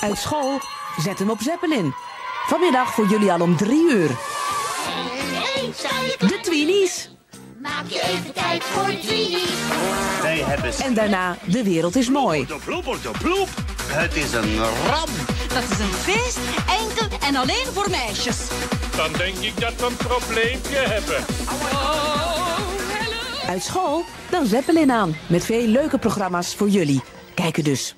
Uit school, zet hem op Zeppelin. Vanmiddag voor jullie al om drie uur. De Tweenies. Maak je even tijd voor Tweenies. Wij hebben En daarna De Wereld is Mooi. de bloeper, de bloep. Het is een ramp. Dat is een feest, enkel en alleen voor meisjes. Dan denk ik dat we een probleempje hebben. Uit school, dan Zeppelin aan. Met veel leuke programma's voor jullie. Kijken dus.